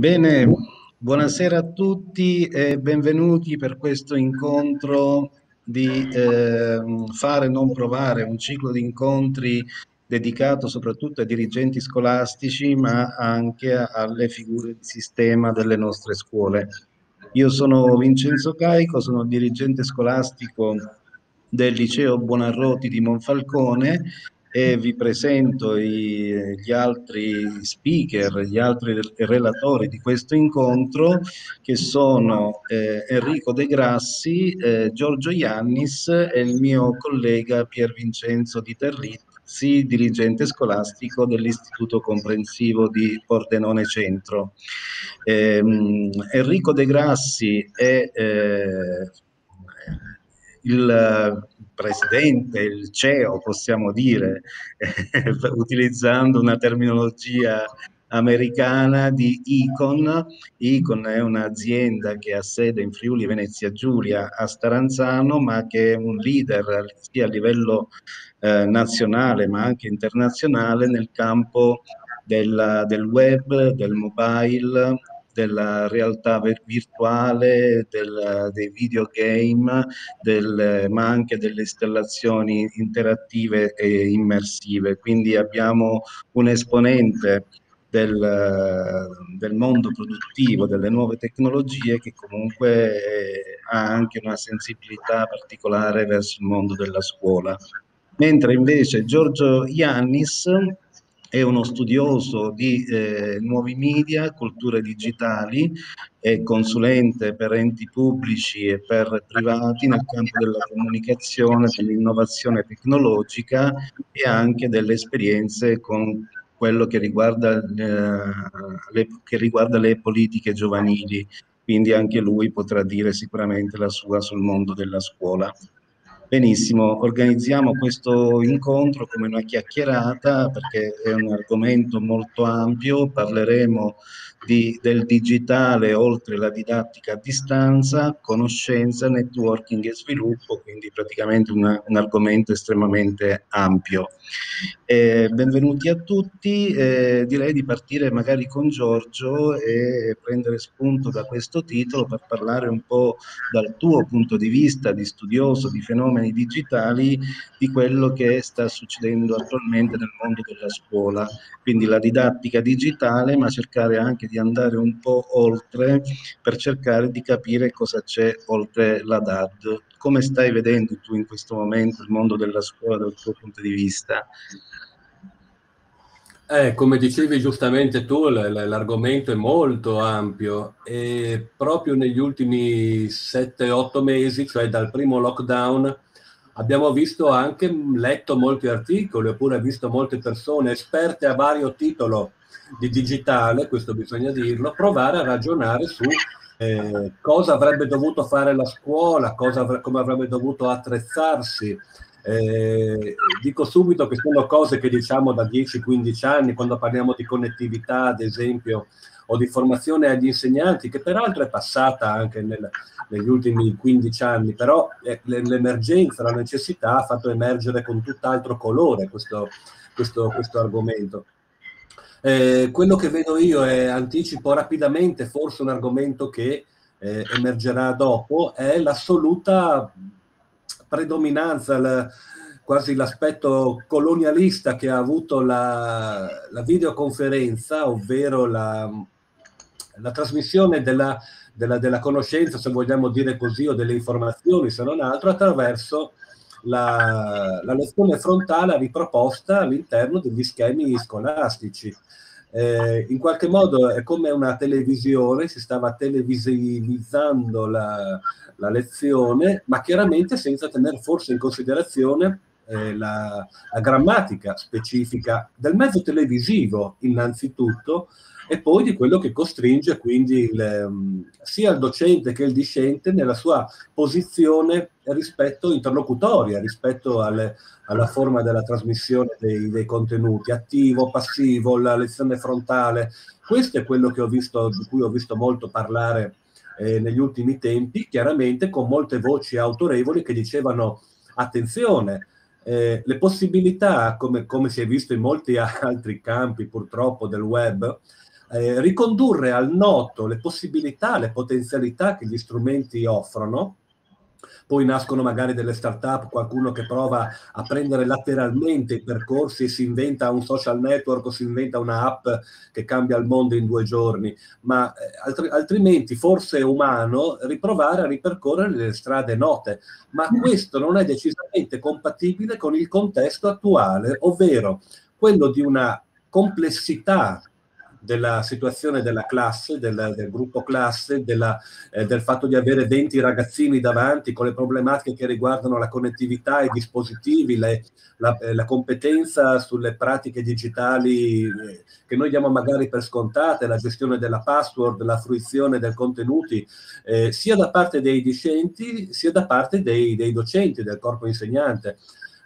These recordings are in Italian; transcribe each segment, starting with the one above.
Bene, buonasera a tutti e benvenuti per questo incontro di eh, Fare non provare, un ciclo di incontri dedicato soprattutto ai dirigenti scolastici, ma anche alle figure di sistema delle nostre scuole. Io sono Vincenzo Caico, sono dirigente scolastico del liceo Buonarroti di Monfalcone e vi presento i, gli altri speaker, gli altri relatori di questo incontro che sono eh, Enrico De Grassi, eh, Giorgio Iannis e il mio collega Pier Vincenzo Di Terrizzi, dirigente scolastico dell'Istituto Comprensivo di Pordenone Centro. Eh, Enrico De Grassi è eh, il presidente, il CEO, possiamo dire, utilizzando una terminologia americana di Icon. Icon è un'azienda che ha sede in Friuli Venezia Giulia a Staranzano, ma che è un leader sia a livello eh, nazionale ma anche internazionale nel campo della, del web, del mobile, della realtà virtuale, del, dei videogame, del, ma anche delle installazioni interattive e immersive. Quindi abbiamo un esponente del, del, mondo produttivo, delle nuove tecnologie che comunque ha anche una sensibilità particolare verso il mondo della scuola. Mentre invece Giorgio Iannis è uno studioso di eh, nuovi media, culture digitali, è consulente per enti pubblici e per privati nel campo della comunicazione, dell'innovazione tecnologica e anche delle esperienze con quello che riguarda, eh, le, che riguarda le politiche giovanili. Quindi anche lui potrà dire sicuramente la sua sul mondo della scuola. Benissimo, organizziamo questo incontro come una chiacchierata perché è un argomento molto ampio, parleremo di, del digitale oltre la didattica a distanza, conoscenza, networking e sviluppo, quindi praticamente una, un argomento estremamente ampio. Eh, benvenuti a tutti, eh, direi di partire magari con Giorgio e prendere spunto da questo titolo per parlare un po' dal tuo punto di vista di studioso di fenomeni digitali di quello che sta succedendo attualmente nel mondo della scuola, quindi la didattica digitale ma cercare anche di andare un po' oltre per cercare di capire cosa c'è oltre la DAD. Come stai vedendo tu in questo momento il mondo della scuola dal tuo punto di vista? Eh, come dicevi giustamente tu, l'argomento è molto ampio e proprio negli ultimi 7-8 mesi, cioè dal primo lockdown, abbiamo visto anche, letto molti articoli oppure visto molte persone esperte a vario titolo di digitale, questo bisogna dirlo, provare a ragionare su eh, cosa avrebbe dovuto fare la scuola, cosa, come avrebbe dovuto attrezzarsi. Eh, dico subito che sono cose che diciamo da 10-15 anni, quando parliamo di connettività, ad esempio, o di formazione agli insegnanti, che peraltro è passata anche nel, negli ultimi 15 anni, però eh, l'emergenza, la necessità ha fatto emergere con tutt'altro colore questo, questo, questo argomento. Eh, quello che vedo io e anticipo rapidamente, forse un argomento che eh, emergerà dopo, è l'assoluta predominanza, la, quasi l'aspetto colonialista che ha avuto la, la videoconferenza, ovvero la, la trasmissione della, della, della, conoscenza, se vogliamo dire così, o delle informazioni, se non altro, attraverso la, la lezione frontale riproposta all'interno degli schemi scolastici. Eh, in qualche modo è come una televisione, si stava televisivizzando la, la lezione, ma chiaramente senza tenere forse in considerazione eh, la, la, grammatica specifica del mezzo televisivo innanzitutto e poi di quello che costringe quindi il, um, sia il docente che il discente nella sua posizione rispetto interlocutoria, rispetto alle, alla forma della trasmissione dei, dei, contenuti, attivo, passivo, la lezione frontale. Questo è quello visto, di cui ho visto molto parlare eh, negli ultimi tempi, chiaramente con molte voci autorevoli che dicevano attenzione, eh, le possibilità, come, come si è visto in molti altri campi purtroppo del web, eh, ricondurre al noto le possibilità, le potenzialità che gli strumenti offrono. Poi nascono magari delle start-up, qualcuno che prova a prendere lateralmente i percorsi e si inventa un social network o si inventa un'app che cambia il mondo in due giorni, ma eh, altri, altrimenti forse è umano riprovare a ripercorrere le strade note, ma questo non è decisamente compatibile con il contesto attuale, ovvero quello di una complessità della situazione della classe, del, del gruppo classe, della, eh, del fatto di avere 20 ragazzini davanti con le problematiche che riguardano la connettività, i dispositivi, le, la, eh, la, competenza sulle pratiche digitali eh, che noi diamo magari per scontate, la gestione della password, la fruizione dei contenuti, eh, sia da parte dei discenti sia da parte dei, dei docenti, del corpo insegnante.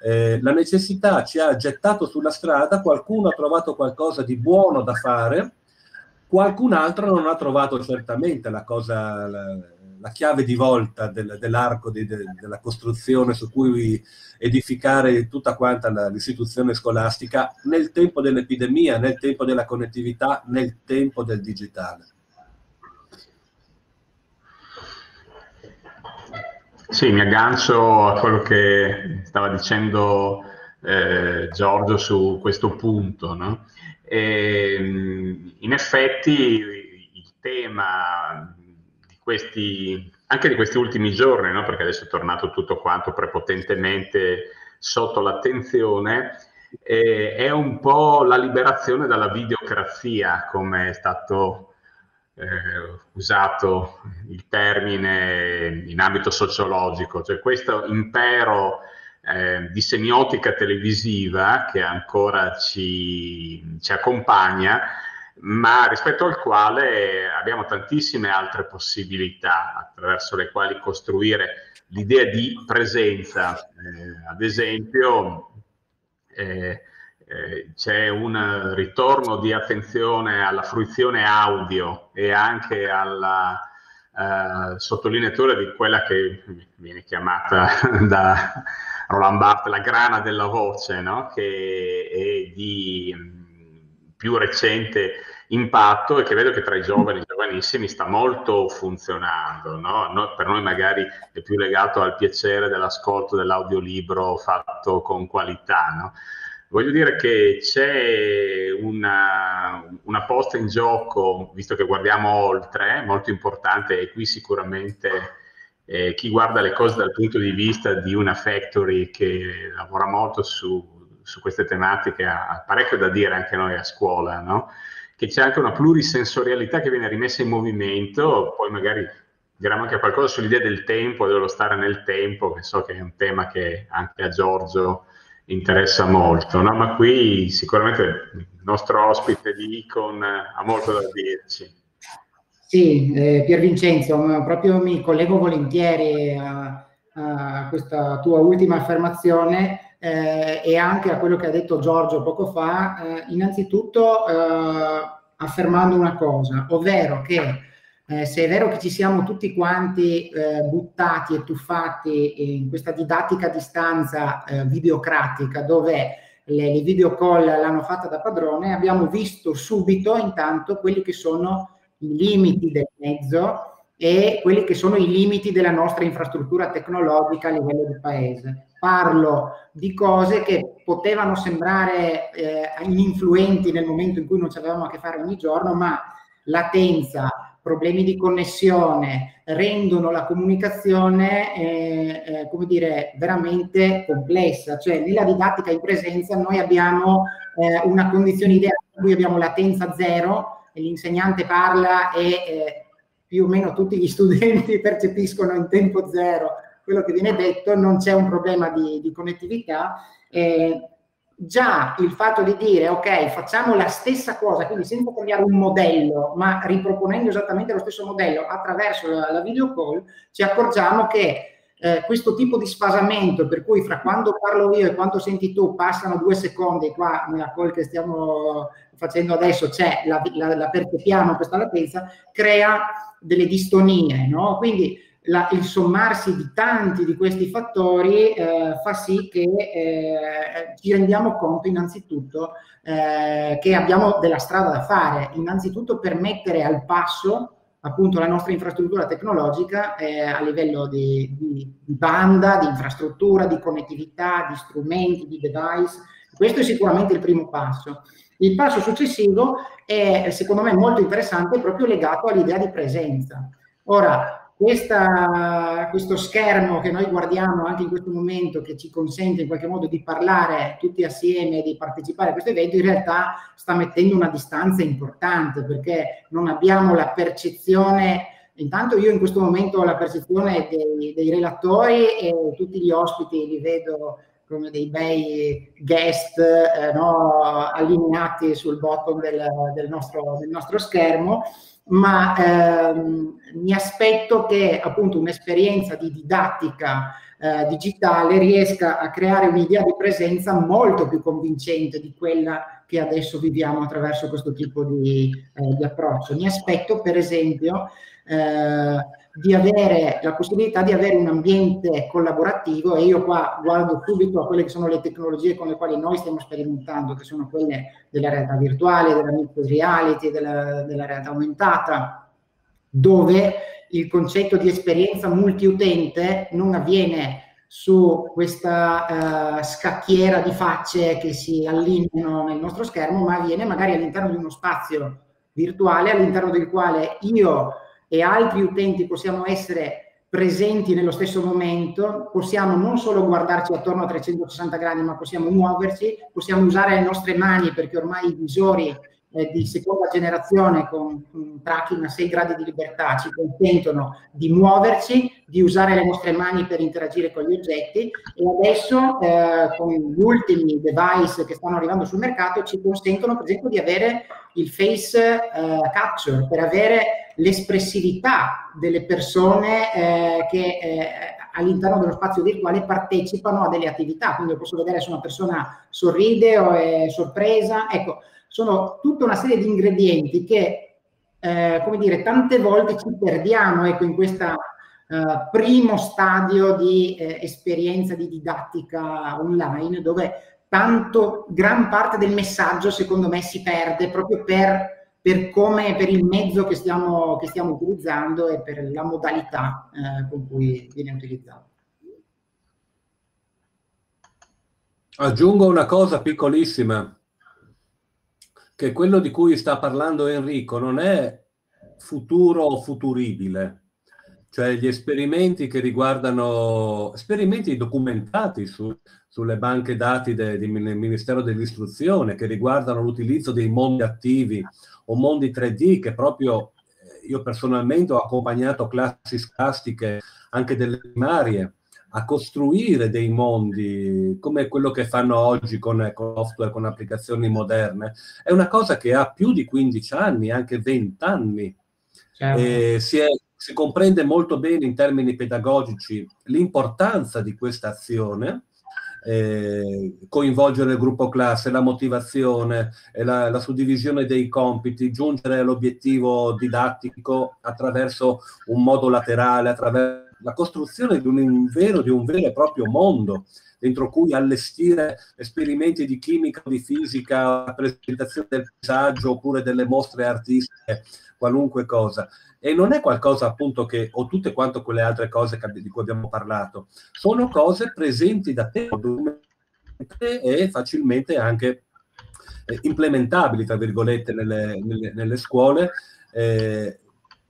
Eh, la necessità ci ha gettato sulla strada, qualcuno ha trovato qualcosa di buono da fare, qualcun altro non ha trovato certamente la cosa, la, la chiave di volta del, dell'arco di, de, della costruzione su cui edificare tutta quanta la, l'istituzione scolastica nel tempo dell'epidemia, nel tempo della connettività, nel tempo del digitale. Sì, mi aggancio a quello che stava dicendo eh, Giorgio su questo punto. No? E, in effetti il tema di questi, anche di questi ultimi giorni, no? perché adesso è tornato tutto quanto prepotentemente sotto l'attenzione, eh, è un po' la liberazione dalla videocrazia, come è stato eh, usato il termine in ambito sociologico, cioè questo impero eh, di semiotica televisiva che ancora ci, ci accompagna, ma rispetto al quale abbiamo tantissime altre possibilità attraverso le quali costruire l'idea di presenza. Eh, ad esempio, eh, eh, c'è un ritorno di attenzione alla fruizione audio e anche alla eh, sottolineatura di quella che viene chiamata da Roland Barthes la grana della voce, no? che è di mh, più recente impatto e che vedo che tra i giovani e giovanissimi sta molto funzionando. No? No, per noi magari è più legato al piacere dell'ascolto dell'audiolibro fatto con qualità. No? Voglio dire che c'è una, una, posta in gioco, visto che guardiamo oltre, molto importante e qui sicuramente eh, chi guarda le cose dal punto di vista di una factory che lavora molto su, su queste tematiche ha, parecchio da dire anche noi a scuola, no? che c'è anche una plurisensorialità che viene rimessa in movimento, poi magari diremo anche qualcosa sull'idea del tempo, dello stare nel tempo, che so che è un tema che anche a Giorgio interessa molto, no? ma qui sicuramente il nostro ospite di Icon ha molto da dirci. Sì, eh, Pier Vincenzo, proprio mi collego volentieri a, a questa tua ultima affermazione eh, e anche a quello che ha detto Giorgio poco fa, eh, innanzitutto eh, affermando una cosa, ovvero che eh, se è vero che ci siamo tutti quanti eh, buttati e tuffati in questa didattica a distanza eh, videocratica dove le, le video call l'hanno fatta da padrone, abbiamo visto subito intanto quelli che sono i limiti del mezzo e quelli che sono i limiti della nostra infrastruttura tecnologica a livello di paese. Parlo di cose che potevano sembrare eh, ininfluenti nel momento in cui non ci avevamo a che fare ogni giorno, ma latenza, problemi di connessione rendono la comunicazione eh, eh, come dire veramente complessa. Cioè nella didattica in presenza noi abbiamo eh, una condizione ideale in cui abbiamo latenza zero e l'insegnante parla e eh, più o meno tutti gli studenti percepiscono in tempo zero quello che viene detto non c'è un problema di, di connettività eh, già il fatto di dire ok facciamo la stessa cosa quindi senza cambiare un modello ma riproponendo esattamente lo stesso modello attraverso la, la video call ci accorgiamo che eh, questo tipo di sfasamento per cui fra quando parlo io e quando senti tu passano due secondi qua nella call che stiamo facendo adesso c'è la, la, la percepiamo questa latenza crea delle distonie no? quindi la, il sommarsi di tanti di questi fattori eh, fa sì che eh, ci rendiamo conto innanzitutto eh, che abbiamo della strada da fare, innanzitutto per mettere al passo appunto la nostra infrastruttura tecnologica eh, a livello di, di, di, banda, di infrastruttura, di connettività, di strumenti, di device. Questo è sicuramente il primo passo. Il passo successivo è secondo me molto interessante proprio legato all'idea di presenza. Ora, questa, questo schermo che noi guardiamo anche in questo momento, che ci consente in qualche modo di parlare tutti assieme, di partecipare a questo evento, in realtà sta mettendo una distanza importante perché non abbiamo la percezione. Intanto io in questo momento ho la percezione dei, dei relatori e tutti gli ospiti li vedo come dei bei guest eh, no, allineati sul bottom del, del, nostro, del nostro schermo ma ehm, mi aspetto che appunto un'esperienza di didattica eh, digitale riesca a creare un'idea di presenza molto più convincente di quella che adesso viviamo attraverso questo tipo di, eh, di approccio. Mi aspetto per esempio eh, di avere la possibilità di avere un ambiente collaborativo e io qua guardo subito a quelle che sono le tecnologie con le quali noi stiamo sperimentando, che sono quelle della realtà virtuale, della mixed reality, della, della realtà aumentata, dove il concetto di esperienza multiutente non avviene su questa uh, scacchiera di facce che si allineano nel nostro schermo, ma avviene magari all'interno di uno spazio virtuale all'interno del quale io e altri utenti possiamo essere presenti nello stesso momento, possiamo non solo guardarci attorno a 360 gradi, ma possiamo muoverci, possiamo usare le nostre mani perché ormai i visori eh, di seconda generazione con, con tracking a 6 gradi di libertà ci consentono di muoverci, di usare le nostre mani per interagire con gli oggetti e adesso eh, con gli ultimi device che stanno arrivando sul mercato ci consentono per esempio di avere il face eh, capture per avere l'espressività delle persone eh, che eh, all'interno dello spazio virtuale partecipano a delle attività, quindi posso vedere se una persona sorride o è sorpresa, ecco, sono tutta una serie di ingredienti che, eh, come dire, tante volte ci perdiamo ecco, in questo eh, primo stadio di eh, esperienza di didattica online, dove tanto, gran parte del messaggio, secondo me, si perde proprio per, per come, per il mezzo che stiamo, che stiamo utilizzando e per la modalità eh, con cui viene utilizzato. Aggiungo una cosa piccolissima che quello di cui sta parlando Enrico non è futuro o futuribile, cioè gli esperimenti che riguardano, esperimenti documentati su, sulle banche dati del de, Ministero dell'Istruzione, che riguardano l'utilizzo dei mondi attivi o mondi 3D, che proprio eh, io personalmente ho accompagnato classi scolastiche anche delle primarie, a costruire dei mondi come quello che fanno oggi con, con software, con applicazioni moderne, è una cosa che ha più di 15 anni, anche 20 anni. Certo. Si, è, si, comprende molto bene in termini pedagogici l'importanza di questa azione, eh, coinvolgere il gruppo classe, la motivazione, la, la, suddivisione dei compiti, giungere all'obiettivo didattico attraverso un modo laterale, attraverso la costruzione di un vero, di un vero e proprio mondo dentro cui allestire esperimenti di chimica o di fisica, presentazione del paesaggio oppure delle mostre artistiche, qualunque cosa. E non è qualcosa appunto che, o tutte quante quelle altre cose di cui abbiamo parlato, sono cose presenti da tempo e facilmente anche eh, implementabili, tra virgolette, nelle, nelle, nelle scuole, eh,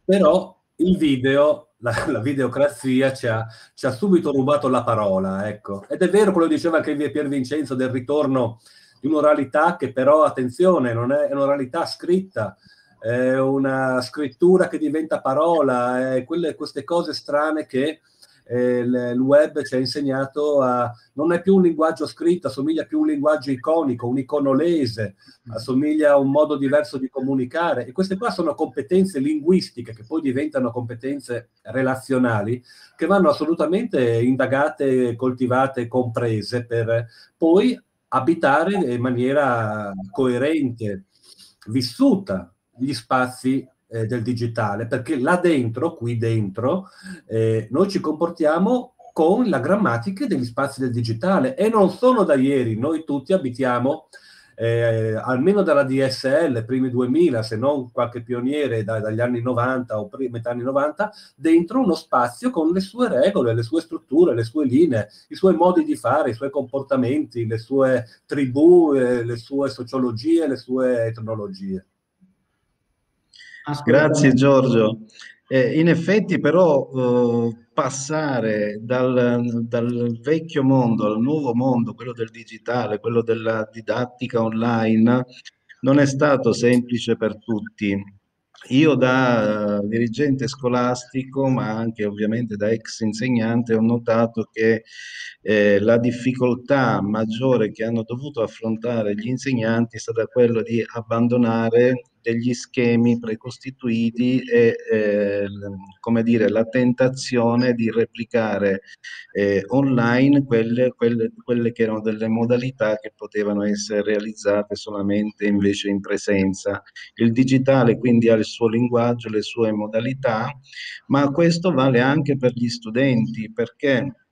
però il video la, la videocrazia ci ha, ci ha, subito rubato la parola, ecco. Ed è vero quello che diceva anche Pier Vincenzo del ritorno di un'oralità che però, attenzione, non è un'oralità scritta, è una scrittura che diventa parola, è quelle, queste cose strane che eh, il web ci ha insegnato a non è più un linguaggio scritto, assomiglia più a un linguaggio iconico, un iconolese, assomiglia a un modo diverso di comunicare. E queste qua sono competenze linguistiche che poi diventano competenze relazionali che vanno assolutamente indagate, coltivate, comprese per poi abitare in maniera coerente, vissuta gli spazi eh, del digitale, perché là dentro, qui dentro, eh, noi ci comportiamo con la grammatica degli spazi del digitale e non sono da ieri, noi tutti abitiamo eh, almeno dalla DSL, primi 2000, se non qualche pioniere da, dagli anni 90 o prima, metà anni 90, dentro uno spazio con le sue regole, le sue strutture, le sue linee, i suoi modi di fare, i suoi comportamenti, le sue tribù, eh, le sue sociologie, le sue etnologie. Grazie Giorgio. Eh, in effetti però eh, passare dal, dal, vecchio mondo al nuovo mondo, quello del digitale, quello della didattica online, non è stato semplice per tutti. Io da uh, dirigente scolastico, ma anche ovviamente da ex insegnante, ho notato che eh, la difficoltà maggiore che hanno dovuto affrontare gli insegnanti è stata quella di abbandonare degli schemi precostituiti e eh, come dire, la tentazione di replicare eh, online quelle, quelle, quelle che erano delle modalità che potevano essere realizzate solamente invece in presenza. Il digitale quindi ha il suo linguaggio, le sue modalità, ma questo vale anche per gli studenti perché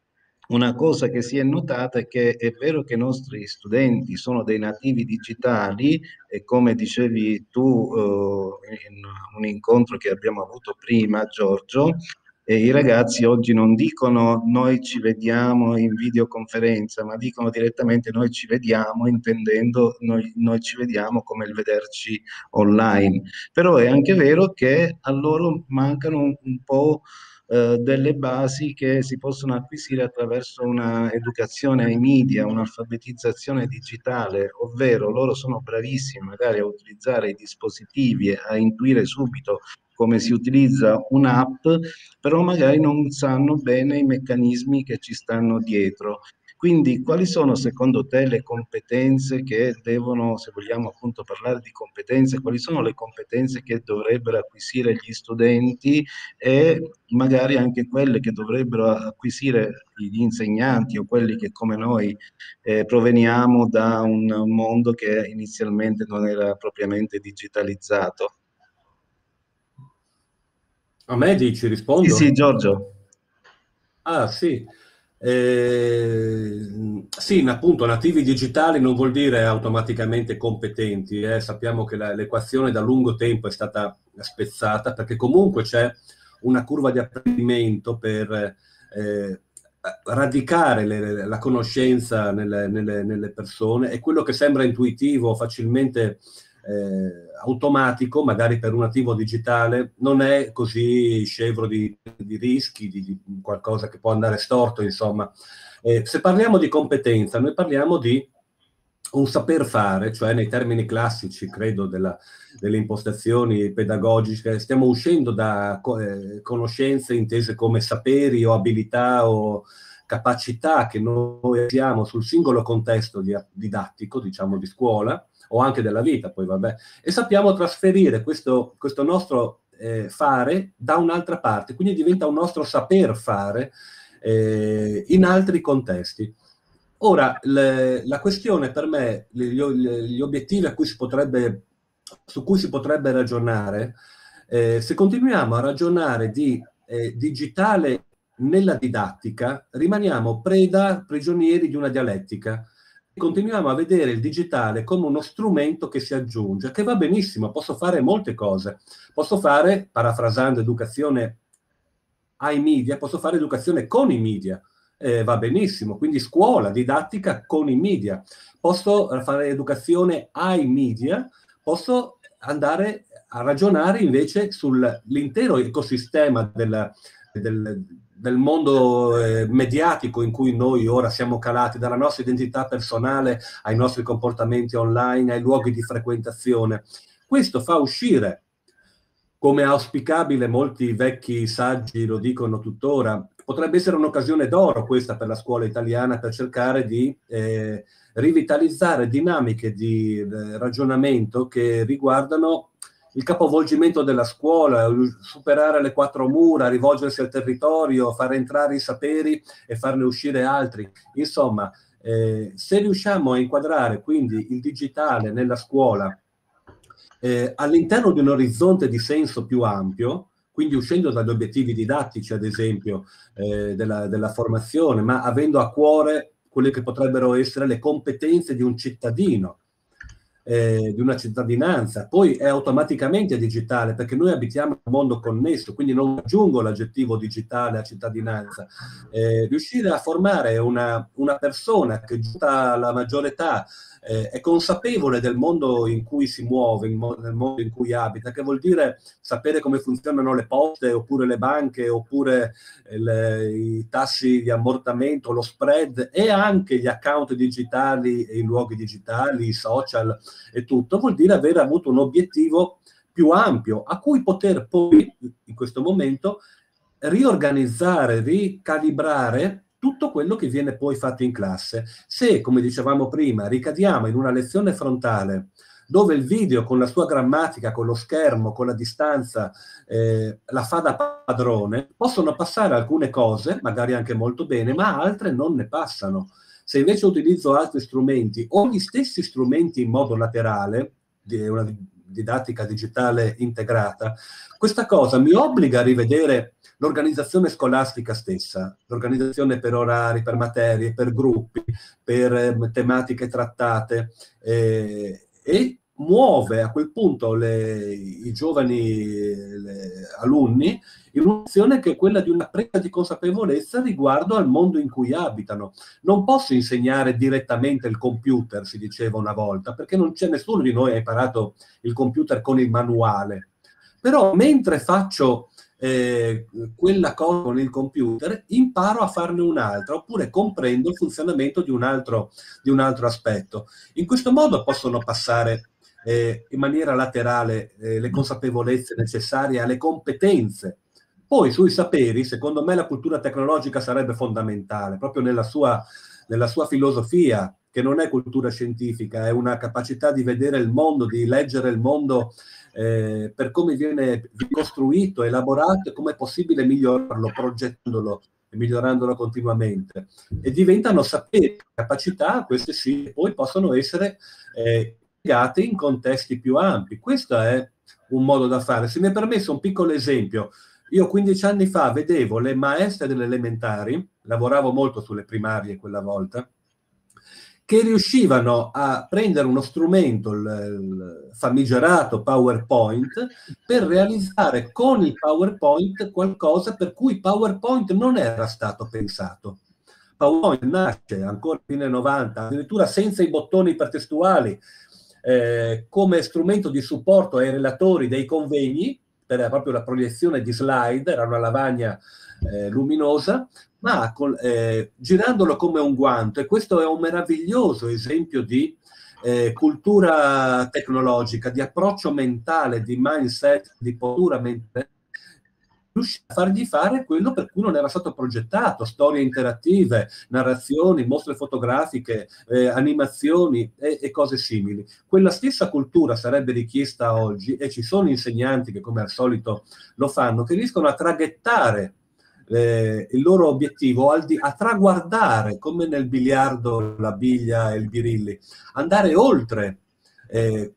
una cosa che si è notata è che è vero che i nostri studenti sono dei nativi digitali e come dicevi tu eh, in un incontro che abbiamo avuto prima, Giorgio, e i ragazzi oggi non dicono noi ci vediamo in videoconferenza, ma dicono direttamente noi ci vediamo, intendendo noi, noi ci vediamo come il vederci online. Però è anche vero che a loro mancano un, un po' Eh, delle basi che si possono acquisire attraverso un'educazione ai media, un'alfabetizzazione digitale, ovvero loro sono bravissimi magari a utilizzare i dispositivi, e a intuire subito come si utilizza un'app, però magari non sanno bene i meccanismi che ci stanno dietro. Quindi quali sono secondo te le competenze che devono, se vogliamo appunto parlare di competenze, quali sono le competenze che dovrebbero acquisire gli studenti e magari anche quelle che dovrebbero acquisire gli insegnanti o quelli che come noi eh, proveniamo da un mondo che inizialmente non era propriamente digitalizzato? A me dici, rispondo? Sì, sì, Giorgio. Ah, sì. Eh, sì, appunto, nativi digitali non vuol dire automaticamente competenti. Eh. Sappiamo che la, l'equazione da lungo tempo è stata spezzata perché comunque c'è una curva di apprendimento per eh, radicare le, la conoscenza nelle, nelle, nelle, persone e quello che sembra intuitivo, facilmente eh, automatico, magari per un nativo digitale, non è così scevro di, di rischi, di, di, qualcosa che può andare storto, insomma. Eh, se parliamo di competenza, noi parliamo di un saper fare, cioè nei termini classici, credo, della, delle impostazioni pedagogiche, stiamo uscendo da eh, conoscenze intese come saperi o abilità o capacità che noi abbiamo sul singolo contesto di, didattico, diciamo di scuola, o anche della vita, poi vabbè, e sappiamo trasferire questo, questo nostro eh, fare da un'altra parte, quindi diventa un nostro saper fare eh, in altri contesti. Ora, le, la questione per me, gli, gli obiettivi cui potrebbe, su cui si potrebbe ragionare, eh, se continuiamo a ragionare di eh, digitale nella didattica, rimaniamo preda, prigionieri di una dialettica continuiamo a vedere il digitale come uno strumento che si aggiunge, che va benissimo, posso fare molte cose. Posso fare, parafrasando educazione ai media, posso fare educazione con i media, eh, va benissimo, quindi scuola, didattica con i media. Posso fare educazione ai media, posso andare a ragionare invece sull'intero ecosistema del, del, del mondo eh, mediatico in cui noi ora siamo calati, dalla nostra identità personale ai nostri comportamenti online, ai luoghi di frequentazione. Questo fa uscire, come auspicabile, molti vecchi saggi lo dicono tuttora, potrebbe essere un'occasione d'oro questa per la scuola italiana per cercare di eh, rivitalizzare dinamiche di eh, ragionamento che riguardano il capovolgimento della scuola, superare le quattro mura, rivolgersi al territorio, far entrare i saperi e farne uscire altri. Insomma, eh, se riusciamo a inquadrare quindi il digitale nella scuola eh, all'interno di un orizzonte di senso più ampio, quindi uscendo dagli obiettivi didattici, ad esempio, eh, della, della, formazione, ma avendo a cuore quelle che potrebbero essere le competenze di un cittadino, eh, di una cittadinanza, poi è automaticamente digitale perché noi abitiamo un mondo connesso, quindi non aggiungo l'aggettivo digitale a cittadinanza. Eh, riuscire a formare una, una persona che giunta alla maggiore età eh, è consapevole del mondo in cui si muove, mo- nel mondo in cui abita, che vuol dire sapere come funzionano le poste, oppure le banche, oppure eh, le, i tassi di ammortamento, lo spread e anche gli account digitali e i luoghi digitali, i social e tutto, vuol dire aver avuto un obiettivo più ampio a cui poter poi, in questo momento, riorganizzare, ricalibrare tutto quello che viene poi fatto in classe. Se, come dicevamo prima, ricadiamo in una lezione frontale dove il video con la sua grammatica, con lo schermo, con la distanza, eh, la fa da padrone, possono passare alcune cose, magari anche molto bene, ma altre non ne passano. Se invece utilizzo altri strumenti o gli stessi strumenti in modo laterale, una didattica digitale integrata, questa cosa mi obbliga a rivedere l'organizzazione scolastica stessa, l'organizzazione per orari, per materie, per gruppi, per eh, tematiche trattate eh, e muove a quel punto le, i giovani alunni in un'azione che è quella di una presa di consapevolezza riguardo al mondo in cui abitano. Non posso insegnare direttamente il computer, si diceva una volta, perché non c'è nessuno di noi ha imparato il computer con il manuale. Però mentre faccio eh, quella cosa con il computer, imparo a farne un'altra, oppure comprendo il funzionamento di un altro, di un altro aspetto. In questo modo possono passare eh, in maniera laterale eh, le consapevolezze necessarie alle competenze. Poi sui saperi, secondo me la cultura tecnologica sarebbe fondamentale, proprio nella sua, nella sua filosofia, che non è cultura scientifica, è una capacità di vedere il mondo, di leggere il mondo eh, per come viene costruito, elaborato e come è possibile migliorarlo, progettandolo e migliorandolo continuamente. E diventano saperi, capacità, queste sì, poi possono essere eh, legate in contesti più ampi. Questo è un modo da fare. Se mi è permesso un piccolo esempio, io 15 anni fa vedevo le maestre delle elementari, lavoravo molto sulle primarie quella volta, che riuscivano a prendere uno strumento, il, famigerato PowerPoint, per realizzare con il PowerPoint qualcosa per cui PowerPoint non era stato pensato. PowerPoint nasce ancora fine 90, addirittura senza i bottoni ipertestuali, eh, come strumento di supporto ai relatori dei convegni, per proprio la proiezione di slide, era una lavagna eh, luminosa, ma con, eh, girandolo come un guanto. E questo è un meraviglioso esempio di eh, cultura tecnologica, di approccio mentale, di mindset, di postura mentale, riuscire a fargli fare quello per cui non era stato progettato, storie interattive, narrazioni, mostre fotografiche, eh, animazioni e, e, cose simili. Quella stessa cultura sarebbe richiesta oggi e ci sono insegnanti che come al solito lo fanno, che riescono a traghettare eh, il loro obiettivo a, a traguardare, come nel biliardo la biglia e il birilli, andare oltre eh,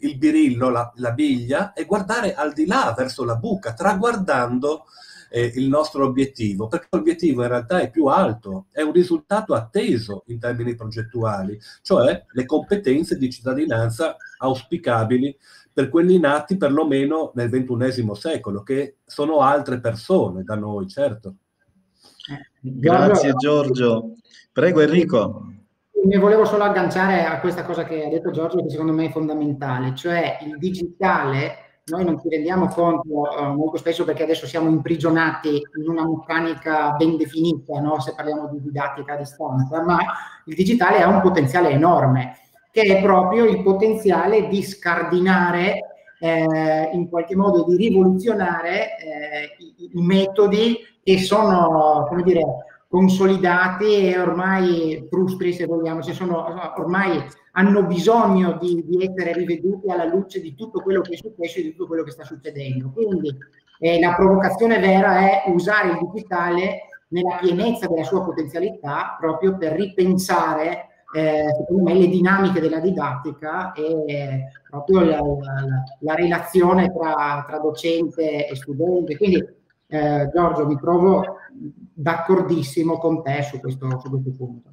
il birillo, la, la, biglia, e guardare al di là, verso la buca, traguardando eh, il nostro obiettivo, perché l'obiettivo in realtà è più alto, è un risultato atteso in termini progettuali, cioè le competenze di cittadinanza auspicabili per quelli nati perlomeno nel ventunesimo secolo, che sono altre persone da noi, certo. Grazie Giorgio. Prego Enrico. Mi volevo solo agganciare a questa cosa che ha detto Giorgio, che secondo me è fondamentale, cioè il digitale noi non ci rendiamo conto uh, molto spesso perché adesso siamo imprigionati in una meccanica ben definita, no? se parliamo di didattica a distanza, ma il digitale ha un potenziale enorme che è proprio il potenziale di scardinare, eh, in qualche modo di rivoluzionare eh, i, i, metodi che sono, come dire, consolidati e ormai frustri, se vogliamo, se sono, ormai hanno bisogno di, di, essere riveduti alla luce di tutto quello che è successo e di tutto quello che sta succedendo. Quindi eh, la provocazione vera è usare il digitale nella pienezza della sua potenzialità proprio per ripensare eh, me le dinamiche della didattica e proprio la, la, la relazione tra, tra, docente e studente. Quindi eh, Giorgio mi trovo d'accordissimo con te su questo, su questo punto.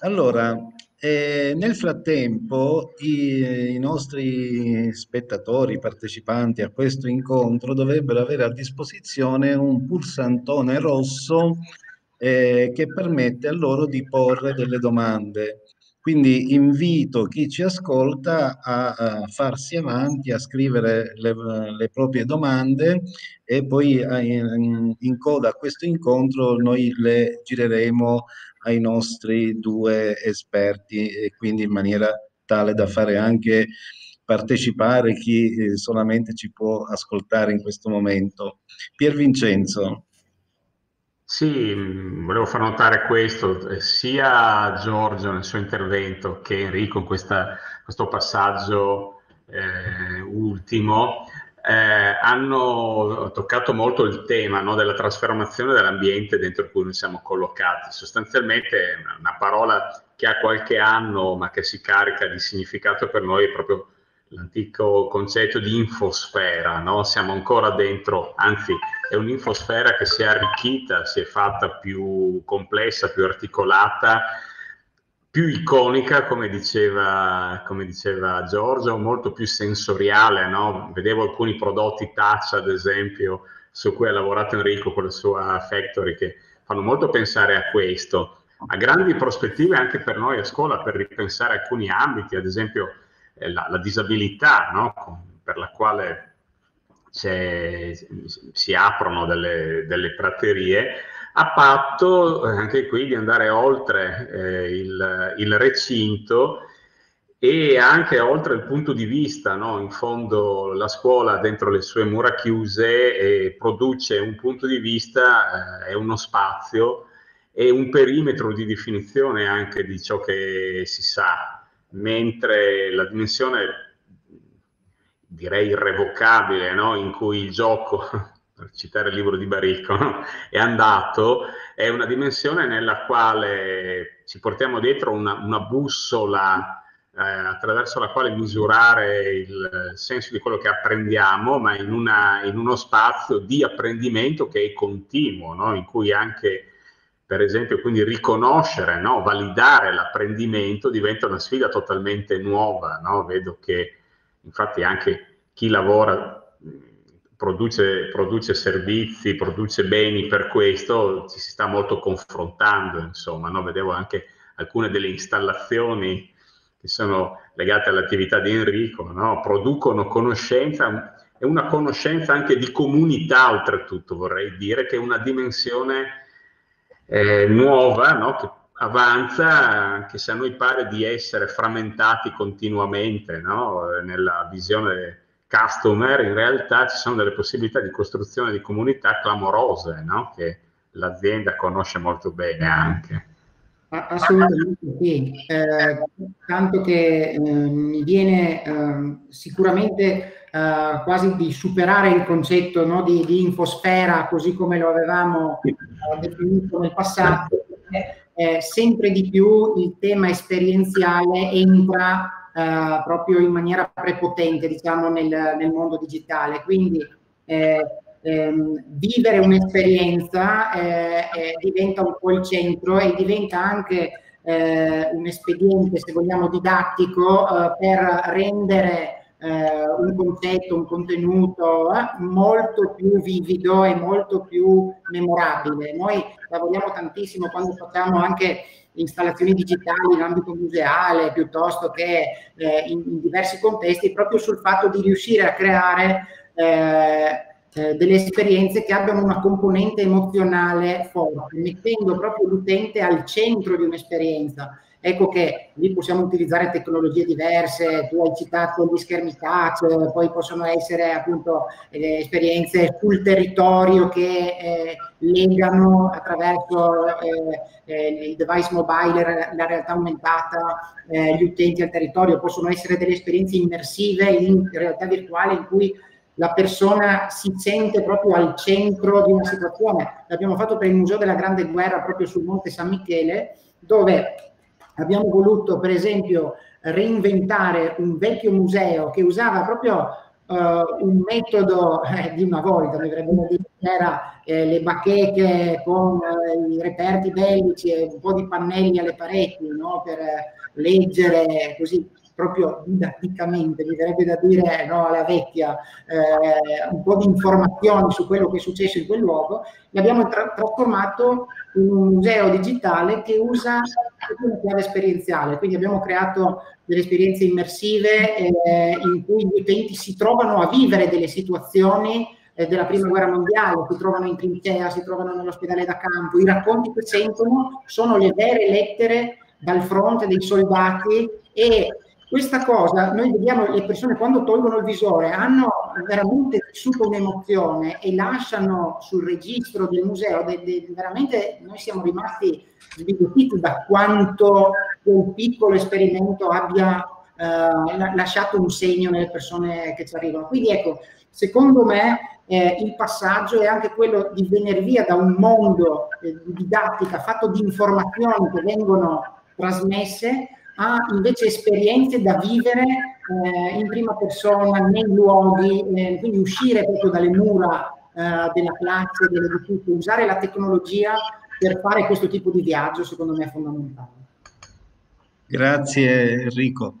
Allora, eh, nel frattempo i, i, nostri spettatori, partecipanti a questo incontro dovrebbero avere a disposizione un pulsantone rosso eh, che permette a loro di porre delle domande. Quindi invito chi ci ascolta a, a farsi avanti, a scrivere le, le proprie domande e poi in, in, coda a questo incontro noi le gireremo ai nostri due esperti e quindi in maniera tale da fare anche partecipare chi eh, solamente ci può ascoltare in questo momento. Pier Vincenzo. Sì, mm, volevo far notare questo, eh, sia Giorgio nel suo intervento che Enrico in questa, questo passaggio eh, ultimo, eh, hanno toccato molto il tema no, della trasformazione dell'ambiente dentro cui noi siamo collocati. Sostanzialmente una parola che ha qualche anno ma che si carica di significato per noi è proprio l'antico concetto di infosfera, no? siamo ancora dentro, anzi è un'infosfera che si è arricchita, si è fatta più complessa, più articolata, più iconica, come diceva, come diceva Giorgio, molto più sensoriale. No? Vedevo alcuni prodotti touch, ad esempio, su cui ha lavorato Enrico con la sua factory, che fanno molto pensare a questo. Ha grandi prospettive anche per noi a scuola per ripensare alcuni ambiti, ad esempio eh, la, la disabilità, no? per la quale si aprono delle, delle, praterie, a patto eh, anche qui di andare oltre eh, il, il, recinto e anche oltre il punto di vista. No? In fondo la scuola dentro le sue mura chiuse eh, produce un punto di vista, eh, è uno spazio e un perimetro di definizione anche di ciò che si sa, mentre la dimensione direi irrevocabile, no? in cui il gioco, per citare il libro di Baricco, no? è andato, è una dimensione nella quale ci portiamo dietro una, una bussola eh, attraverso la quale misurare il senso di quello che apprendiamo, ma in, una, in uno spazio di apprendimento che è continuo, no? in cui anche per esempio, quindi riconoscere, no? validare l'apprendimento diventa una sfida totalmente nuova. No? Vedo che infatti anche chi lavora produce, produce, servizi, produce beni per questo, ci si sta molto confrontando, insomma, no? vedevo anche alcune delle installazioni che sono legate all'attività di Enrico, no? producono conoscenza e una conoscenza anche di comunità oltretutto, vorrei dire, che è una dimensione eh, nuova, no? che avanza, anche se a noi pare di essere frammentati continuamente no? nella visione customer, in realtà ci sono delle possibilità di costruzione di comunità clamorose no? che l'azienda conosce molto bene anche. Assolutamente sì, eh, tanto che eh, mi viene eh, sicuramente eh, quasi di superare il concetto no, di, di, infosfera così come lo avevamo eh, definito nel passato, eh, sempre di più il tema esperienziale entra eh, proprio in maniera prepotente diciamo, nel, nel mondo digitale. Quindi eh, ehm, vivere un'esperienza eh, eh, diventa un po' il centro e diventa anche eh, un espediente, se vogliamo, didattico per rendere un concetto, un contenuto molto più vivido e molto più memorabile. Noi lavoriamo tantissimo quando facciamo anche installazioni digitali in ambito museale piuttosto che eh, in, in, diversi contesti proprio sul fatto di riuscire a creare eh, eh, delle esperienze che abbiano una componente emozionale forte, mettendo proprio l'utente al centro di un'esperienza Ecco che lì possiamo utilizzare tecnologie diverse, tu hai citato gli schermi touch, poi possono essere appunto eh, esperienze sul territorio che eh, legano attraverso eh, eh i device mobile, la realtà aumentata, eh, gli utenti al territorio, possono essere delle esperienze immersive in realtà virtuale in cui la persona si sente proprio al centro di una situazione. L'abbiamo fatto per il Museo della Grande Guerra proprio sul Monte San Michele, dove abbiamo voluto per esempio reinventare un vecchio museo che usava proprio uh, un metodo eh, di una volta, mi verrebbe da dire, era eh, le bacheche con eh, i reperti bellici e un po' di pannelli alle pareti no? per leggere così proprio didatticamente, mi verrebbe da dire no, alla vecchia, eh, un po' di informazioni su quello che è successo in quel luogo, l'abbiamo tra- trasformato in un museo digitale che usa una chiave esperienziale, quindi abbiamo creato delle esperienze immersive eh, in cui gli utenti si trovano a vivere delle situazioni eh, della prima guerra mondiale, si trovano in trincea, si trovano nell'ospedale da campo, i racconti che sentono sono le vere lettere dal fronte dei soldati e questa cosa, noi vediamo le persone quando tolgono il visore hanno veramente vissuto un'emozione e lasciano sul registro del museo, de, de, veramente noi siamo rimasti sbigottiti da quanto quel piccolo esperimento abbia eh, lasciato un segno nelle persone che ci arrivano. Quindi ecco, secondo me eh, il passaggio è anche quello di venire via da un mondo eh, di didattica fatto di informazioni che vengono trasmesse ha invece esperienze da vivere eh, in prima persona, nei luoghi, eh, quindi uscire proprio dalle mura eh, della classe, dell'edificio, usare la tecnologia per fare questo tipo di viaggio, secondo me è fondamentale. Grazie Enrico.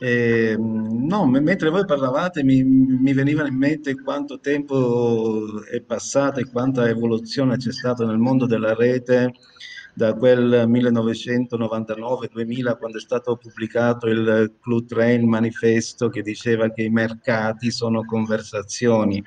Eh, no, mentre voi parlavate mi, mi, veniva in mente quanto tempo è passato e quanta evoluzione c'è stata nel mondo della rete da quel 1999-2000 quando è stato pubblicato il Clue Train Manifesto che diceva che i mercati sono conversazioni.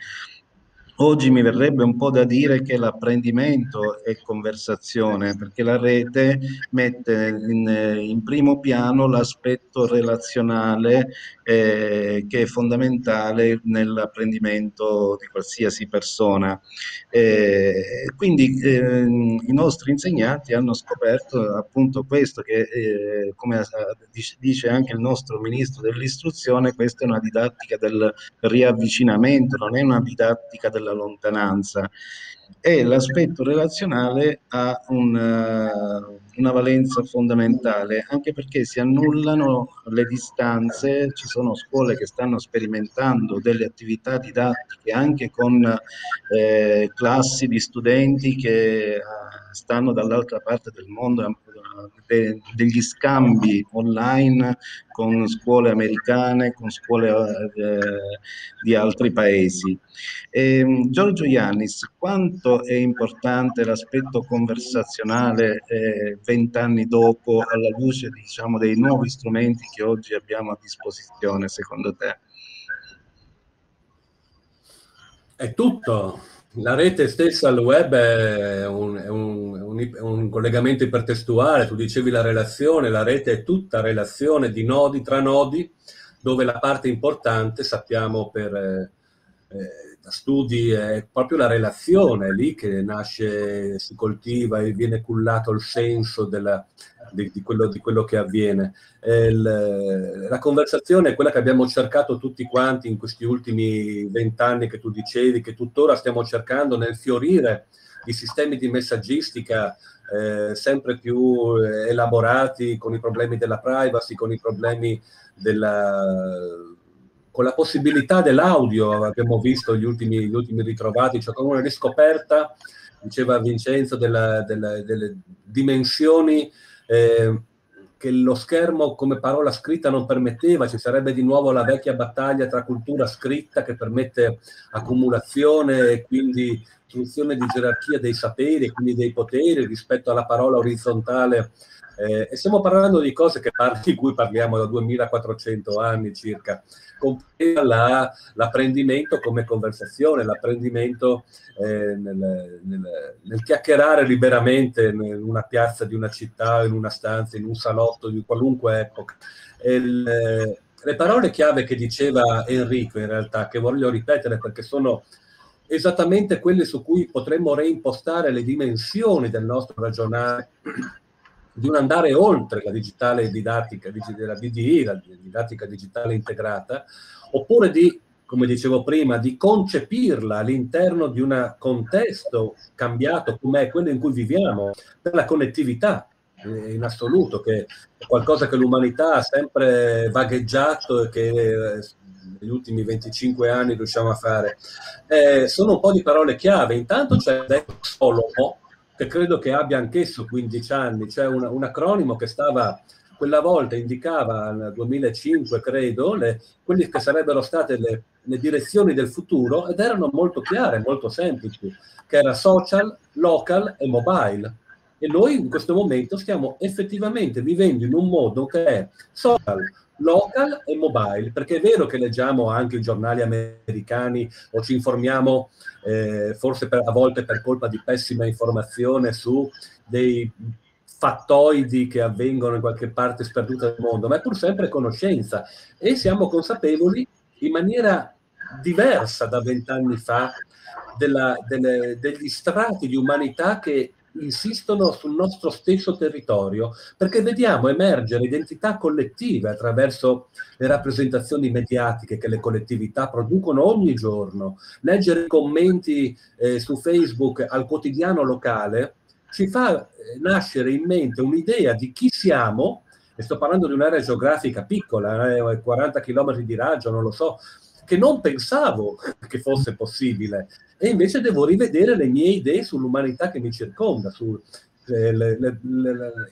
Oggi mi verrebbe un po' da dire che l'apprendimento è conversazione, perché la rete mette in, in primo piano l'aspetto relazionale eh, che è fondamentale nell'apprendimento di qualsiasi persona. Eh, quindi eh, i nostri insegnanti hanno scoperto appunto questo, che eh, come dice anche il nostro ministro dell'istruzione, questa è una didattica del riavvicinamento, non è una didattica della della lontananza. E l'aspetto relazionale ha una, una, valenza fondamentale anche perché si annullano le distanze, ci sono scuole che stanno sperimentando delle attività didattiche anche con eh, classi di studenti che eh, stanno dall'altra parte del mondo de, degli scambi online con scuole americane, con scuole eh, di altri paesi. E, ehm, Giorgio Iannis, quanto è importante l'aspetto conversazionale eh, vent'anni dopo alla luce diciamo, dei nuovi strumenti che oggi abbiamo a disposizione, secondo te? È tutto, la rete stessa al web è un, è, un, un, un, collegamento ipertestuale, tu dicevi la relazione, la rete è tutta relazione di nodi tra nodi, dove la parte importante, sappiamo per eh, eh studi, è proprio la relazione, è lì che nasce, si coltiva e viene cullato il senso della, di, di, quello, di, quello, che avviene. Il, la conversazione è quella che abbiamo cercato tutti quanti in questi ultimi vent'anni che tu dicevi, che tuttora stiamo cercando nel fiorire di sistemi di messaggistica eh, sempre più eh, elaborati con i problemi della privacy, con i problemi della con la possibilità dell'audio, abbiamo visto gli ultimi, gli ultimi ritrovati, cioè con una riscoperta, diceva Vincenzo, della, della, delle dimensioni eh, che lo schermo come parola scritta non permetteva, ci sarebbe di nuovo la vecchia battaglia tra cultura scritta che permette accumulazione e quindi istruzione di gerarchia dei saperi e quindi dei poteri rispetto alla parola orizzontale. Eh, e stiamo parlando di cose che di cui parliamo da 2400 anni circa compresa la, l'apprendimento come conversazione, l'apprendimento eh, nel, nel, nel, chiacchierare liberamente in una piazza di una città, in una stanza, in un salotto di qualunque epoca. Il, le parole chiave che diceva Enrico in realtà, che voglio ripetere perché sono esattamente quelle su cui potremmo reimpostare le dimensioni del nostro ragionare di un andare oltre la digitale didattica, della DDI, la didattica digitale integrata, oppure di, come dicevo prima, di concepirla all'interno di un contesto cambiato come è quello in cui viviamo, per la connettività. in assoluto, che è qualcosa che l'umanità ha sempre vagheggiato e che eh, negli ultimi 25 anni riusciamo a fare. Eh, sono un po' di parole chiave. Intanto c'è Solomo, che credo che abbia anch'esso 15 anni, c'è un, un acronimo che stava quella volta indicava nel 2005, credo, le, quelle che sarebbero state le, le, direzioni del futuro ed erano molto chiare, molto semplici, che era social, local e mobile. E noi in questo momento stiamo effettivamente vivendo in un modo che è social, local e mobile, perché è vero che leggiamo anche i giornali americani o ci informiamo eh, forse per, a volte per colpa di pessima informazione su dei fattoidi che avvengono in qualche parte sperduta del mondo, ma è pur sempre conoscenza. E siamo consapevoli in maniera diversa da vent'anni fa della, delle, degli strati di umanità che insistono sul nostro stesso territorio, perché vediamo emergere identità collettive attraverso le rappresentazioni mediatiche che le collettività producono ogni giorno. Leggere commenti eh, su Facebook al quotidiano locale ci fa eh, nascere in mente un'idea di chi siamo, e sto parlando di un'area geografica piccola, eh, 40 km di raggio, non lo so, che non pensavo che fosse possibile. E invece devo rivedere le mie idee sull'umanità che mi circonda, sui eh,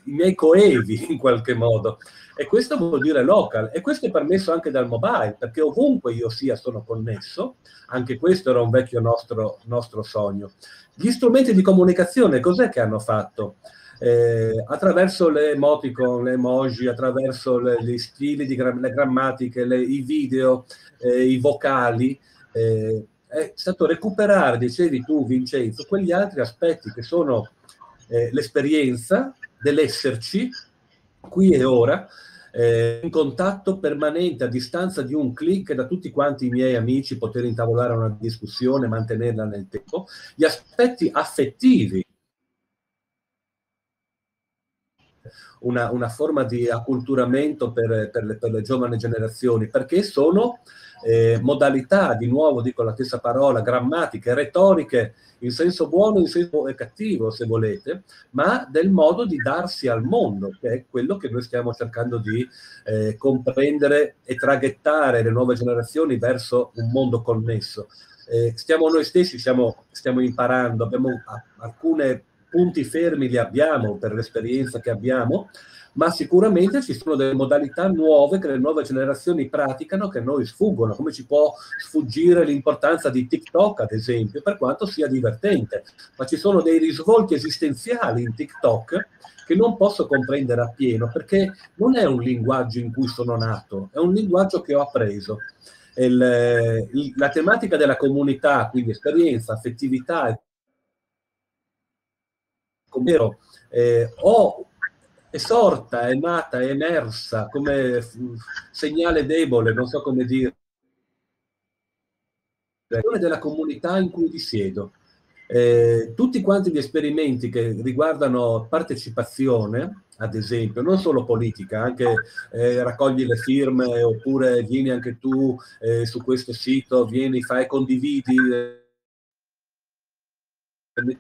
miei coevi in qualche modo. E questo vuol dire local. E questo è permesso anche dal mobile, perché ovunque io sia sono connesso. Anche questo era un vecchio nostro, nostro sogno. Gli strumenti di comunicazione, cos'è che hanno fatto? Eh, attraverso le emoticon, le emoji, attraverso le, gli stili, di gra- le grammatiche, le, i video, eh, i vocali, eh, è stato recuperare, dicevi tu Vincenzo, quegli altri aspetti che sono eh, l'esperienza dell'esserci qui e ora, eh, in contatto permanente a distanza di un clic da tutti quanti i miei amici, poter intavolare una discussione, mantenerla nel tempo, gli aspetti affettivi, una, una forma di acculturamento per, per, le, per le giovani generazioni, perché sono eh, modalità, di nuovo dico la stessa parola, grammatiche, retoriche, in senso buono, in senso cattivo, se volete, ma del modo di darsi al mondo, che è quello che noi stiamo cercando di eh, comprendere e traghettare le nuove generazioni verso un mondo connesso. Eh, stiamo noi stessi, stiamo, stiamo imparando, abbiamo alcuni punti fermi li abbiamo per l'esperienza che abbiamo, ma sicuramente ci sono delle modalità nuove che le nuove generazioni praticano che a noi sfuggono, come ci può sfuggire l'importanza di TikTok, ad esempio, per quanto sia divertente, ma ci sono dei risvolti esistenziali in TikTok che non posso comprendere appieno perché non è un linguaggio in cui sono nato, è un linguaggio che ho appreso. Il, la tematica della comunità, quindi esperienza, affettività, come eh, ho è sorta, è nata, è emersa come segnale debole, non so come dire, della comunità in cui risiedo. Eh, tutti quanti gli esperimenti che riguardano partecipazione, ad esempio, non solo politica, anche eh, raccogli le firme oppure vieni anche tu eh, su questo sito, vieni, fai, condividi eh,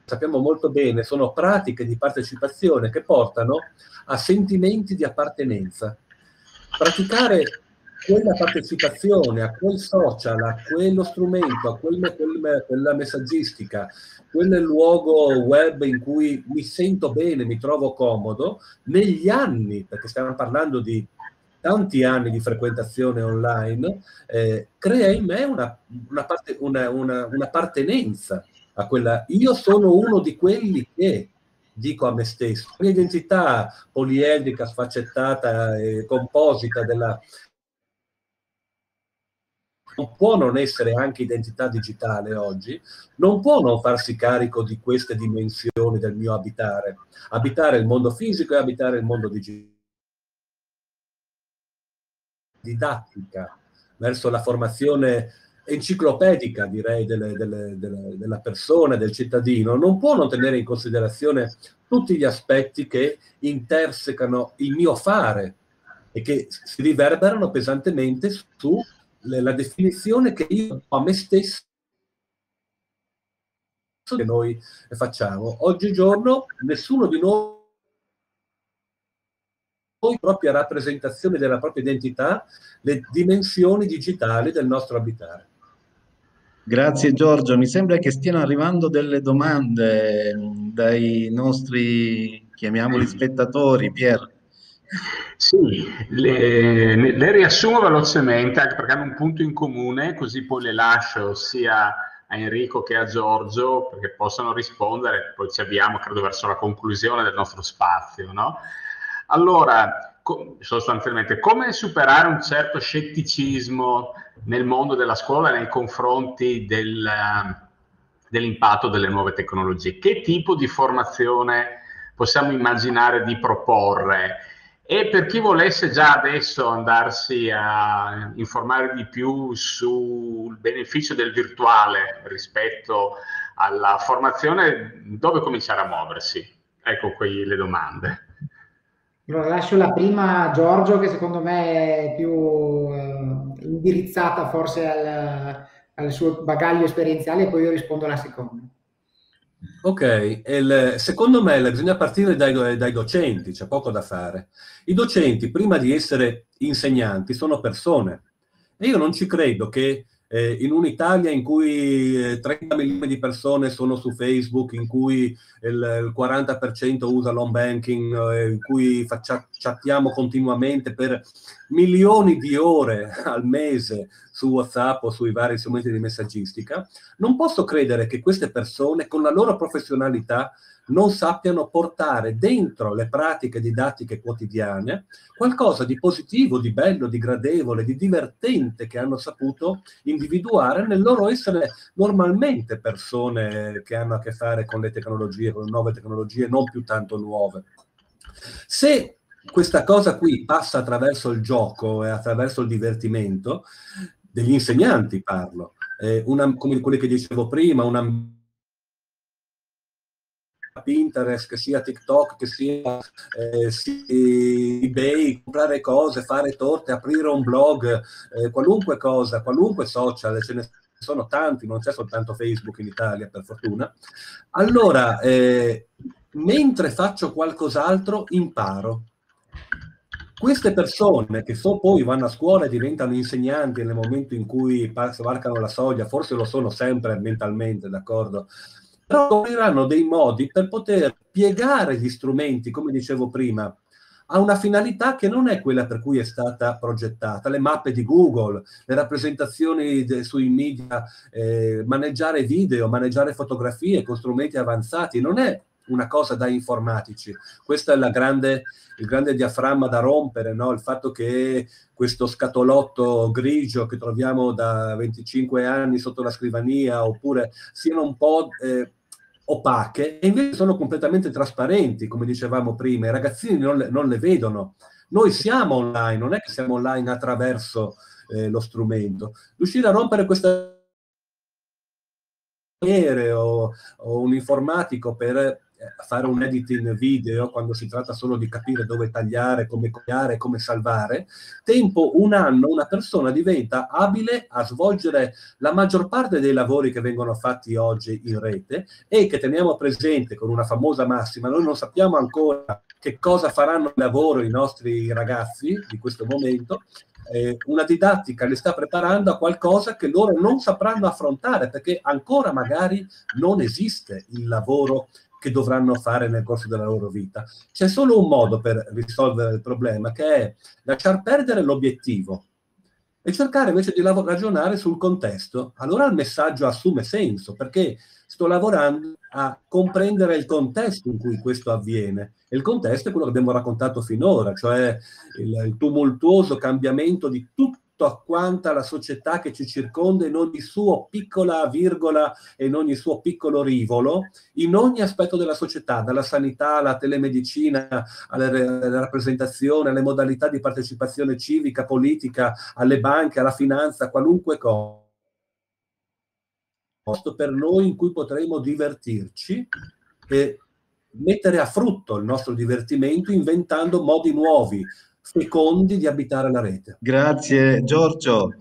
sappiamo molto bene, sono pratiche di partecipazione che portano a sentimenti di appartenenza. Praticare quella partecipazione a quel social, a quello strumento, a quel, quel, quella messaggistica, quel luogo web in cui mi sento bene, mi trovo comodo, negli anni, perché stiamo parlando di tanti anni di frequentazione online, eh, crea in me una, una, parte, una, una, un'appartenenza a quella, io sono uno di quelli che dico a me stesso, un'identità poliedrica, sfaccettata e composita della, non può non essere anche identità digitale oggi, non può non farsi carico di queste dimensioni del mio abitare. Abitare il mondo fisico e abitare il mondo digitale. Didattica verso la formazione enciclopedica, direi, delle, delle, delle, della persona, del cittadino, non può non tenere in considerazione tutti gli aspetti che intersecano il mio fare e che si riverberano pesantemente sulla definizione che io a me stesso che noi facciamo. Oggigiorno nessuno di noi propria rappresentazione della propria identità, le dimensioni digitali del nostro abitare. Grazie Giorgio, mi sembra che stiano arrivando delle domande dai nostri, chiamiamoli spettatori, Pier. Sì, le, le, riassumo velocemente anche perché hanno un punto in comune, così poi le lascio sia a Enrico che a Giorgio perché possano rispondere, poi ci avviamo credo verso la conclusione del nostro spazio. No? Allora, sostanzialmente, come superare un certo scetticismo nel mondo della scuola nei confronti del, dell'impatto delle nuove tecnologie? Che tipo di formazione possiamo immaginare di proporre? E per chi volesse già adesso andarsi a informare di più sul beneficio del virtuale rispetto alla formazione, dove cominciare a muoversi? Ecco qui le domande. Allora lascio la prima a Giorgio che secondo me è più eh, indirizzata forse al, al, suo bagaglio esperienziale e poi io rispondo alla seconda. Ok, il, secondo me bisogna partire dai, dai, docenti, c'è poco da fare. I docenti, prima di essere insegnanti, sono persone. E io non ci credo che eh, in un'Italia in cui eh, 30 milioni di persone sono su Facebook, in cui il, il 40% usa l'home banking, eh, in cui faccia, chattiamo continuamente per milioni di ore al mese su WhatsApp o sui vari strumenti di messaggistica, non posso credere che queste persone con la loro professionalità non sappiano portare dentro le pratiche didattiche quotidiane qualcosa di positivo, di bello, di gradevole, di divertente che hanno saputo individuare nel loro essere normalmente persone che hanno a che fare con le tecnologie, con le nuove tecnologie, non più tanto nuove. Se questa cosa qui passa attraverso il gioco e attraverso il divertimento, degli insegnanti parlo, eh, una, come quelli che dicevo prima, una Pinterest, che sia TikTok, che sia, eh, eBay, comprare cose, fare torte, aprire un blog, eh, qualunque cosa, qualunque social, ce ne sono tanti, non c'è soltanto Facebook in Italia per fortuna. Allora, eh, mentre faccio qualcos'altro, imparo. Queste persone che so, poi vanno a scuola e diventano insegnanti nel momento in cui varcano la soglia, forse lo sono sempre mentalmente, d'accordo? Però troveranno dei modi per poter piegare gli strumenti, come dicevo prima, a una finalità che non è quella per cui è stata progettata. Le mappe di Google, le rappresentazioni de, sui media, eh, maneggiare video, maneggiare fotografie con strumenti avanzati, non è una cosa da informatici. Questo è grande, il grande diaframma da rompere, no? il fatto che questo scatolotto grigio che troviamo da 25 anni sotto la scrivania, oppure siano un po' eh, opache e invece sono completamente trasparenti, come dicevamo prima, i ragazzini non le, non le vedono. Noi siamo online, non è che siamo online attraverso eh, lo strumento. Riuscire a rompere questa o, o un informatico per fare un editing video quando si tratta solo di capire dove tagliare, come copiare, come salvare, tempo un anno una persona diventa abile a svolgere la maggior parte dei lavori che vengono fatti oggi in rete e che teniamo presente con una famosa massima, noi non sappiamo ancora che cosa faranno il lavoro i nostri ragazzi di questo momento, eh, una didattica li sta preparando a qualcosa che loro non sapranno affrontare perché ancora magari non esiste il lavoro che dovranno fare nel corso della loro vita. C'è solo un modo per risolvere il problema, che è lasciar perdere l'obiettivo e cercare invece di ragionare sul contesto. Allora il messaggio assume senso, perché sto lavorando a comprendere il contesto in cui questo avviene. E il contesto è quello che abbiamo raccontato finora, cioè il, il tumultuoso cambiamento di tutto a quanta la società che ci circonda in ogni suo piccola virgola e in ogni suo piccolo rivolo, in ogni aspetto della società, dalla sanità alla telemedicina, alla rappresentazione, alle modalità di partecipazione civica, politica, alle banche, alla finanza, qualunque cosa. Per noi in cui potremo divertirci e mettere a frutto il nostro divertimento inventando modi nuovi, fecondi di abitare la rete. Grazie Giorgio.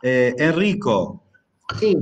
Eh, Enrico. Sì,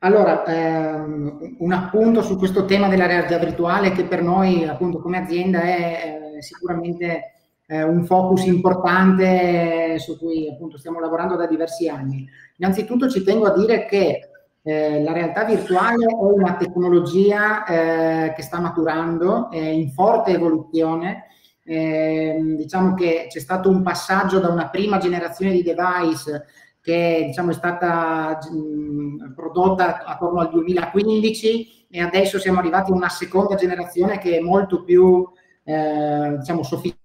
allora ehm, un appunto su questo tema della realtà virtuale che per noi appunto come azienda è eh, sicuramente eh, un focus importante su cui appunto stiamo lavorando da diversi anni. Innanzitutto ci tengo a dire che eh, la realtà virtuale è una tecnologia eh, che sta maturando, è in forte evoluzione. Eh, diciamo che c'è stato un passaggio da una prima generazione di device che diciamo, è stata mh, prodotta attorno al 2015 e adesso siamo arrivati a una seconda generazione che è molto più eh, diciamo, sofisticata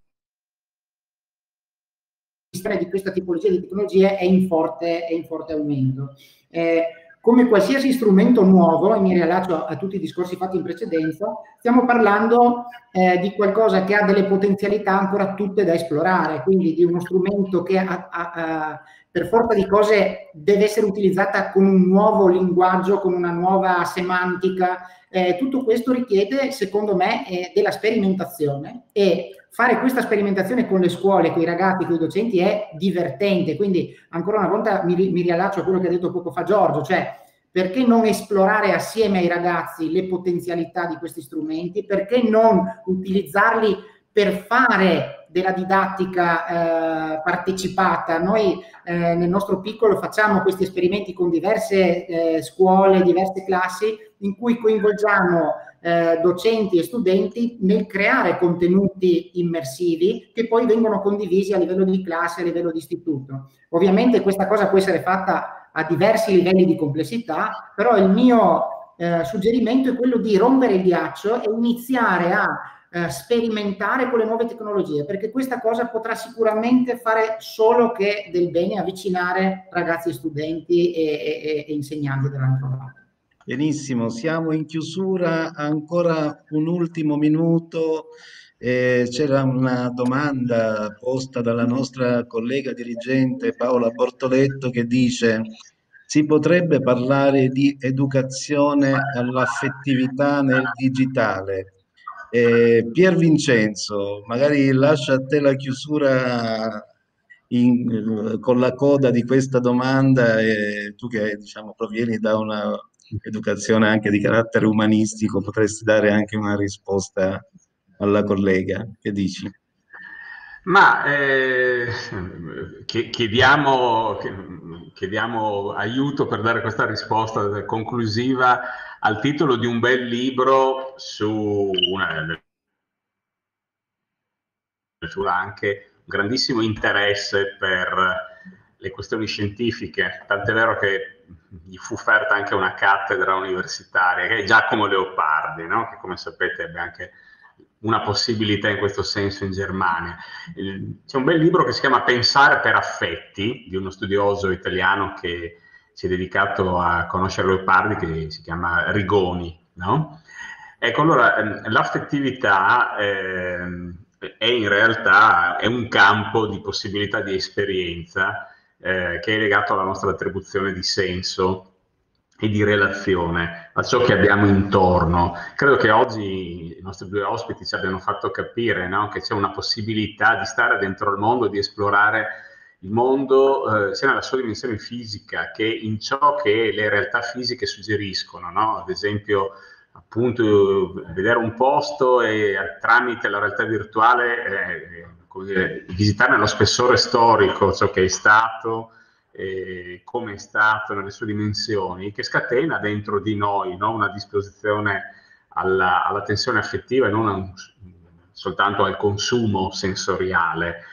di questa tipologia di tecnologie è in forte, è in forte aumento. Eh, come qualsiasi strumento nuovo, e mi riallaccio a, tutti i discorsi fatti in precedenza, stiamo parlando eh, di qualcosa che ha delle potenzialità ancora tutte da esplorare, quindi di uno strumento che ha, ha, ha, per forza di cose deve essere utilizzata con un nuovo linguaggio, con una nuova semantica. Eh, tutto questo richiede, secondo me, eh, della sperimentazione e fare questa sperimentazione con le scuole, con i ragazzi, con i docenti è divertente. Quindi, ancora una volta, mi, mi riallaccio a quello che ha detto poco fa Giorgio, cioè perché non esplorare assieme ai ragazzi le potenzialità di questi strumenti? Perché non utilizzarli per fare della didattica eh, partecipata? Noi eh, nel nostro piccolo facciamo questi esperimenti con diverse eh, scuole, diverse classi, in cui coinvolgiamo eh, docenti e studenti nel creare contenuti immersivi che poi vengono condivisi a livello di classe, a livello di istituto. Ovviamente questa cosa può essere fatta a diversi livelli di complessità, però il mio eh, suggerimento è quello di rompere il ghiaccio e iniziare a eh, sperimentare con le nuove tecnologie, perché questa cosa potrà sicuramente fare solo che del bene avvicinare ragazzi e studenti e, e, e insegnanti dall'altro lato. Benissimo, siamo in chiusura, ancora un ultimo minuto. Eh, c'era una domanda posta dalla nostra collega dirigente Paola Portoletto che dice si potrebbe parlare di educazione all'affettività nel digitale. Eh, Pier Vincenzo, magari lascia a te la chiusura in, con la coda di questa domanda, eh, tu che diciamo, provieni da una educazione anche di carattere umanistico, potresti dare anche una risposta alla collega. Che dici? Ma eh, chiediamo, chiediamo aiuto per dare questa risposta conclusiva al titolo di un bel libro su una, anche un grandissimo interesse per le questioni scientifiche, tant'è vero che gli fu offerta anche una cattedra universitaria, che è Giacomo Leopardi, no? che come sapete ebbe anche una possibilità in questo senso in Germania. C'è un bel libro che si chiama Pensare per affetti, di uno studioso italiano che si è dedicato a conoscere Leopardi, che si chiama Rigoni. No? Ecco, allora, ehm, l'affettività eh, è in realtà è un campo di possibilità di esperienza eh, che è legato alla nostra attribuzione di senso e di relazione a ciò che abbiamo intorno. Credo che oggi i nostri due ospiti ci abbiano fatto capire no? che c'è una possibilità di stare dentro il mondo, di esplorare il mondo eh, sia nella sua dimensione fisica che in ciò che le realtà fisiche suggeriscono, no? ad esempio appunto vedere un posto e tramite la realtà virtuale eh, dire, visitare nello spessore storico ciò che è stato, eh, come è stato nelle sue dimensioni, che scatena dentro di noi no? una disposizione alla, alla, tensione affettiva e non un, soltanto al consumo sensoriale.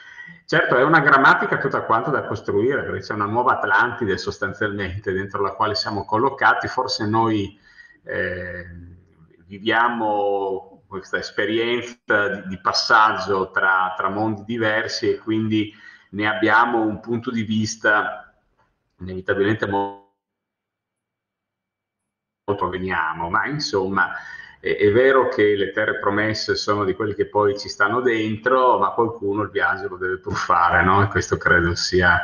Certo, è una grammatica tutta quanta da costruire, perché c'è una nuova Atlantide sostanzialmente dentro la quale siamo collocati, forse noi eh, viviamo questa esperienza di, di passaggio tra, tra, mondi diversi e quindi ne abbiamo un punto di vista inevitabilmente molto proveniamo, ma insomma è, è, vero che le terre promesse sono di quelli che poi ci stanno dentro, ma qualcuno il viaggio lo deve pur fare, no? E questo credo sia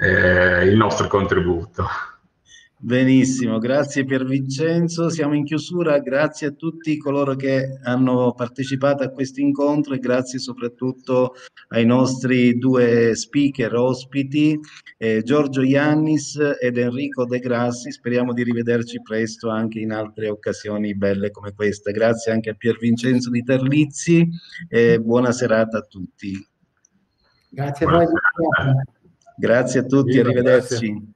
eh, il nostro contributo. Benissimo, grazie Pier Vincenzo. Siamo in chiusura, grazie a tutti coloro che hanno partecipato a questo incontro e grazie soprattutto ai nostri due speaker ospiti, eh, Giorgio Iannis ed Enrico De Grassi. Speriamo di rivederci presto anche in altre occasioni belle come questa. Grazie anche a Pier Vincenzo di Terlizzi e buona serata a tutti. Grazie a voi. Grazie a tutti, arrivederci.